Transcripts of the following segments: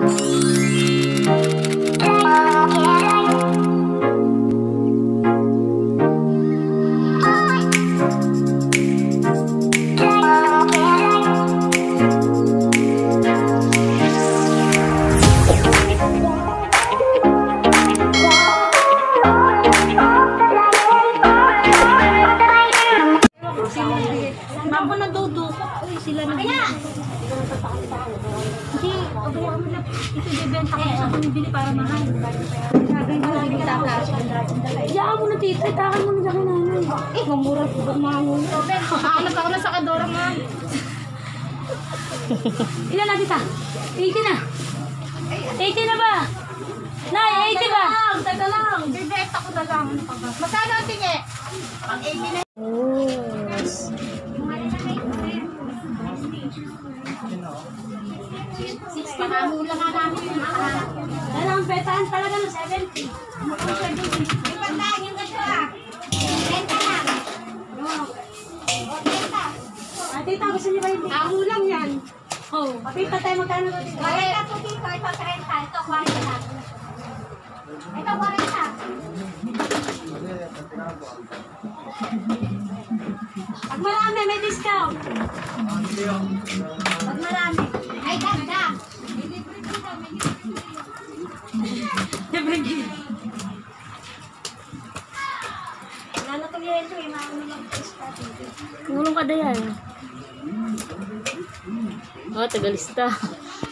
Bye. Iyaan mo na tita, itakan mo na sa kinanay. Eh, mamura ko ba mga mo? Robert, hanap na sa kadora nga. Ilan na tita? 80 na. 80 na ba? Nay, ah, 80 ba? Taga lang, Bibeta ko na lang. Ano Masana ang tingi? Pag 80 na. Oh. Panamulang nga namin yung mga. Dahil ang betaan talaga ng 70. 70. Tita, gusto niyo ba yung Ako lang yan. Oh. Tita, tayo magkano ba dito? 40 po dito. Ito 30. Ito 40 lang. Ito 40. Pag marami, may discount. Pag marami. Ay, ganda. Libre gila. Wala na itong yelo eh. Maano lang discount. Ngulong ka dayan. Oh, tagalista.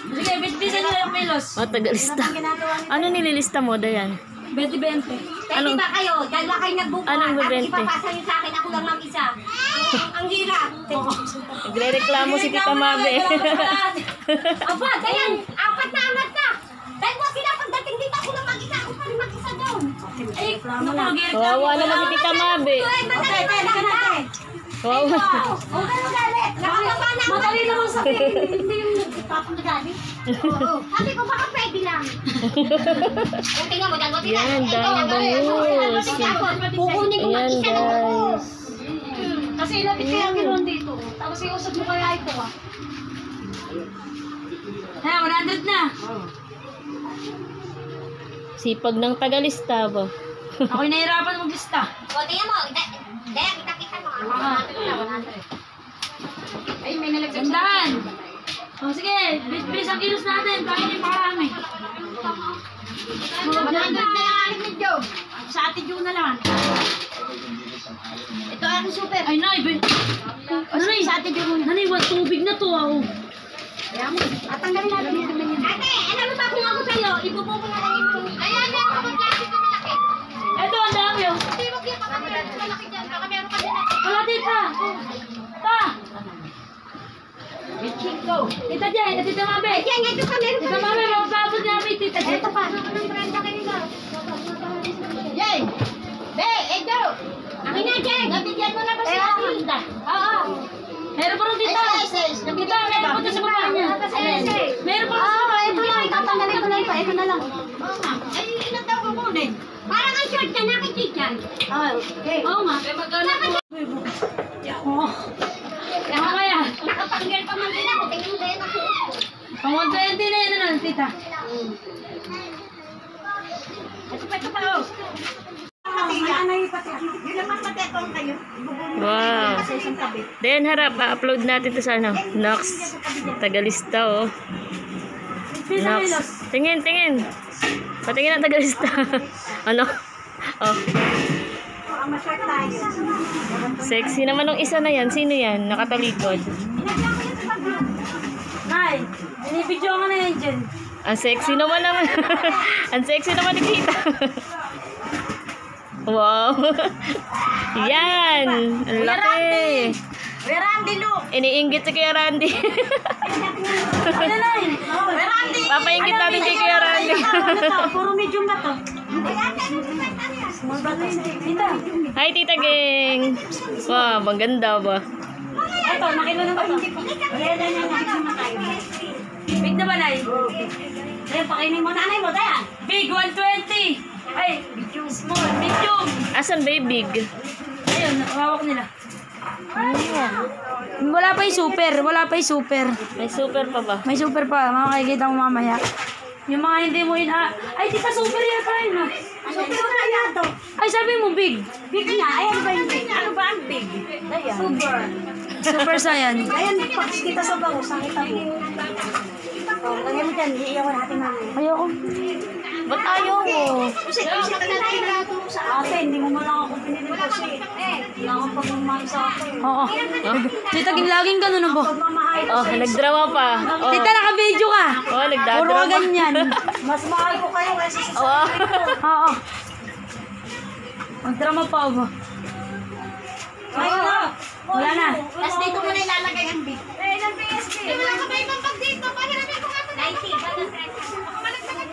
Sige, bitbisan nyo yung kilos. Oh, tagalista. Niyo. Ano nililista mo, Dayan? 20-20. Pwede ba kayo? Dalawa kayo nagbubuhat. Anong Tapos bebente? ipapasa niyo sa akin. Ako lang ang isa. Ang, ang hirap. Nagre-reklamo si Tita Mabe. Aba, ganyan. Apat na amat na. Dahil mo sila pagdating dito, ako lang mag-isa. Ako pa rin mag-isa doon. Ay, naku, Kawawa naman si Tita Mabe. Madali Okay, na tayo, lang Oo, huwag ka magalit. Nakakaba na ako. Madali naman sa akin. Hindi yung tapong na galing. Oo. Sabi ko, baka pwede lang. O, tingnan mo, dalawa sila. Yan, bangus. Kukunin ko mag-isa doon. guys. Kasi ilapit kaya ang kilon dito. Tapos iusap mo kaya ito ah. Ha, 100 na. Sipag ng tagalista ba? Ako'y nahirapan maglista. O, tingnan mo. Da- Ay, may nalagay Sandaan. O sige, bis-bis ang kilos natin. Kaya hindi parami. Maganda na lang aling ni Joe. Sa ate June na lang. Ito ang super. Ay, nay, be. Nanay, sa ate June. Nanay, wag tubig na to ah. oh. Kaya mo, tatanggalin natin yung ano yun. Ate, alam mo ba kung ako sa'yo, ibubo ko na lang yung... Ayan, yan, kapag plastic na malaki. Ito, ang dami oh. Hindi, wag yan, baka meron malaki dyan. Baka meron ka din na. Wala tita. Pa. Tita Jen, at tita Mabe. Yan, ito pa, meron Tita Mabe, mapapabot namin tita Jen. Ito pa. Anong branda kayo ba? Yay! Be, ito! Akin na, Jen! Nabigyan mo na ba siya? Oo. Meron pa rin tita. Tita, meron pa rin sa baba niya. Meron pa rin sa baba ito lang, itatanggalin ko na ito. Ito na lang. Oo nga. Ay, ilang tao ka muna eh. Parang ang short ka nakikita. Oo. Okay. Oo nga. Oo. Kaya kaya. Nakapanggal pa man din ako. Tingnan mo din ako. Pang 120 na yun na tita. Ito pa, ito pa, oh. Ano. Wow. Dayan, harap. Pa-upload natin to sa ano. Nox. Tagalista, oh. Nox. Tingin, tingin. Patingin ang tagalista. ano? Oh. Sexy naman ng isa na yan. Sino yan? Nakatalikod. Nay, binibidyo ka na yan dyan. Ang sexy naman naman. ang sexy naman ni Kita. wow. Yan. Ang laki. Where Randy look? Iniinggit si Kuya Randy. Ano na yun? Where Randy? Papainggit natin kay Kuya Randy. Ano to? Puro medium ba to? Ay, ano. Hi, Tita Ging. Wow, maganda ba? Ito, nakilo na ba to? Kaya na niya, nakilo na tayo. Big na ba, Nay? Ayan, pakainin mo. Nanay mo, Dayan. Big, 120. Ay, medium. Small, medium. Asan ba yung big? Ayun, hawak nila. Wala pa yung super. Wala pa yung super. May super pa ba? May super pa. Makakikita mo mamaya. Yung mga hindi mo ina... Ay, tita, super yan pa ah. Super na yan to. Ay, sabi mo, big. Big na. Ayan ba yung big? Ano ba ang big? Ayan. Super. Super saiyan. Ayan, pag kita sa bango, sakita mo. Oh, lagyan mo dyan. Iiyawan natin namin. Ayoko. Ba't ayaw mo? Kasi kasi natin sa ate, hindi mo lang ako pinili kasi. Eh, hindi ako pagmamahal sa akin. Oo. Tita, laging ganun na? Pagmamahal Oh, nagdrama pa. Oh. Tita, naka-video ka. Oh, nagdadrama. Puro ka ganyan. Mas mahal ko kayo kasi sa Oo. Oo. Magdrama pa ba? Ilalagay ang big. Eh, ng PSP. Wala ka ba ibang bag dito? Pahiramin ko nga ito. 90. Bakamalagdagan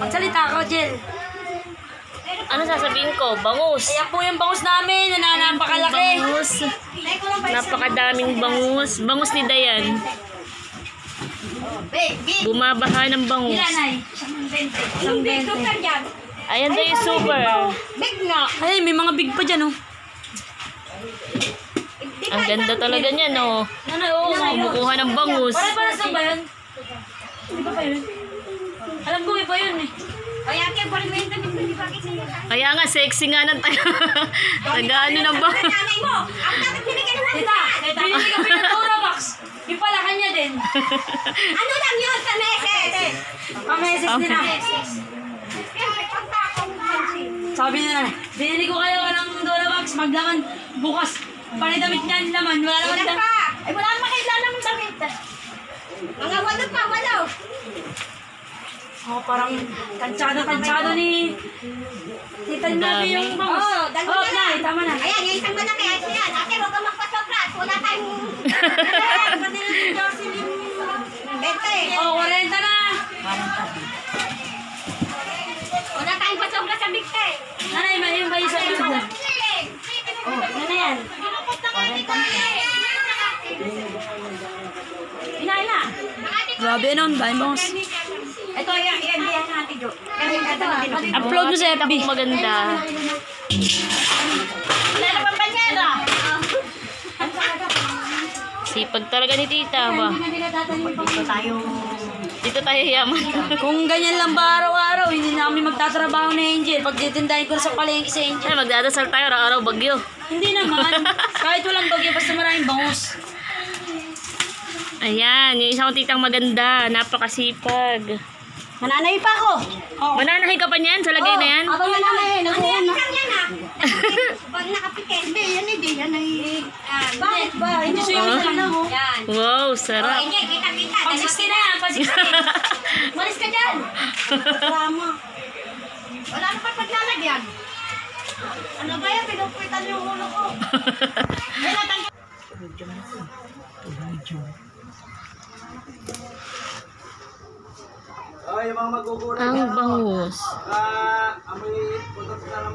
Magsalita ka, Jill. Ano sasabihin ko? Bangus. Ayan po yung bangus namin na napakalaki. Bangus. Napakadaming bangus. Bangus ni Dayan. Big, big. Bumabaha ng bangus. Ilan ay? Yung big, super yan. Ayan daw yung super. Big nga. Ay, may mga big pa dyan, oh. Ang ganda talaga niyan, oh. Ano, oo. Kumukuha ng bangus. Para-para saan ba yun? Hindi ba pa yun? Alam ko, iba yun eh. Kaya pa ba nga, sexy nga ng tayo. Nag-ano ng bangus. Nanay mo, ang dapat binigyan mo Tita, binili kami ng Durabox. Yung pala kanya din. Ano lang yun sa meses? Pameses nila. Mo kasi. Sabi nila, binili ko kayo ng Durabox. Maglaman bukas. Panidamit niyan naman. Wala naman dyan. pa? Ay, wala naman kailan naman damit. Mga walo pa, walo. Oh, parang kantsado-kantsado ni Tita Nabi yung bangus. Oo, dalawa Oh, na. na, tama na. Ayan, yung isang malaki. Ito yan. Ate, huwag kang magpasobra. Wala tayong... Pati na yung Jocelyn. Bente. Oh, 40 na. Wala tayong pasobra sa bigte. Nanay, may yung bayi sa likod na. Oh, ano yan? Inain na. Grabe nun, dahil bangus. Ito, yan, yan, yan natin, Jo. Upload mo sa FB. Maganda. Wala na pang banyera. Sipag talaga ni tita ba? Dito tayo. Dito tayo yaman. Kung ganyan lang ba araw-araw, hindi na kami magtatrabaho ni Angel. Pag titindahin ko sa palengke si Angel. Ay, magdadasal tayo araw-araw bagyo. Hindi naman. Kahit walang bagyo, basta maraming bangus. Ayan, yung isang titang maganda. Napakasipag. Mananay pa ako. Mananahay ka pa niyan sa lagay na yan? Abang nanay, nag-uun na. Ano ah? Pag nakapikit. Hindi, yan hindi. Yan ay... Bakit ba? Hindi siya yung isa lang, oh. Yan. Wow, Oh, sarap. hindi, kita-kita. Pag 60 na yan, pag 60. Malis ka dyan. Drama. Wala na pa paglalagyan. Ano ba yan? Pinupitan yung ulo ko. Ay, natanggal. Oh, yung mga Ang na, bangus. Ah, amoy putot na lang.